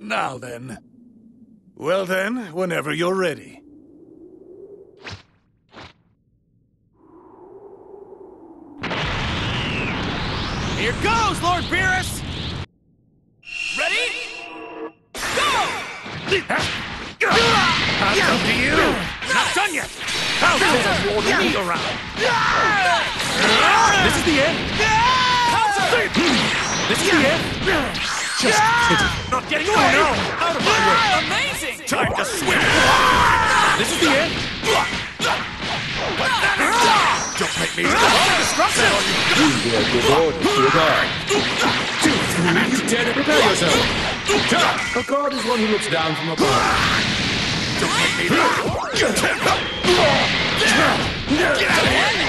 Now then. Well then, whenever you're ready. Here goes, Lord Beerus! Ready? Go! I'll come to you! Not done yet! How dare you order me around? This is the end! Just kidding. Not getting away! no. Out of my way! Amazing! Time to swim! This is the end! Don't make me... Destruction! You dare give orders to a guard. You dare to prepare yourself. A guard is one who looks down from above.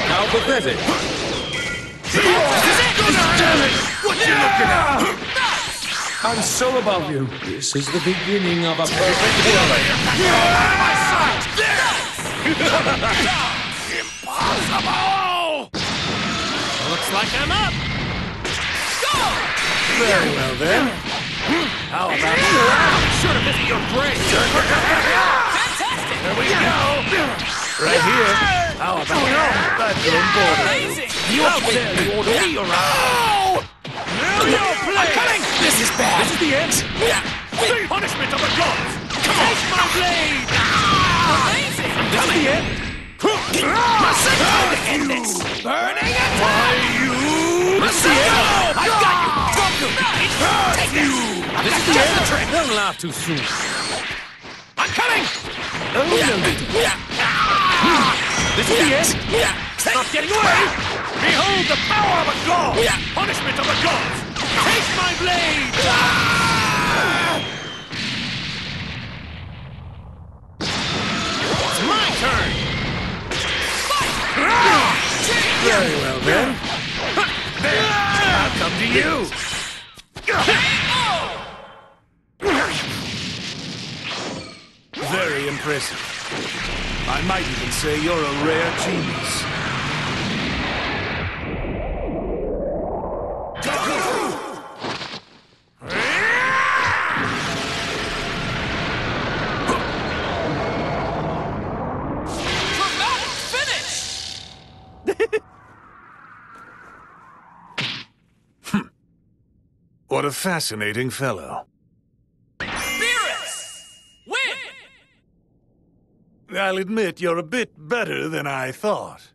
How pathetic. This is it, guys! What are you looking at? I'm so above you. This is the beginning of a perfect world. Impossible! Looks like I'm up! Go! Very well then. How about Sure to visit your grave! Fantastic! There we go! Right here. How about bedroom border? Amazing! You out there, you order me the end! The punishment of the gods! Take my blade! Amazing! This is the end! To end this! Burning attack! You... Is the end! I've got you! Goku! Take this! This is the end! Don't laugh too soon! I'm coming! Oh, no. This is the end! Not getting away! Behold the power of a god! Punishment of the gods! Take my blade! It's my turn! Very well then. I'll come to you. Very impressive. I might even say you're a rare genius. What a fascinating fellow. Beerus! Win! I'll admit you're a bit better than I thought.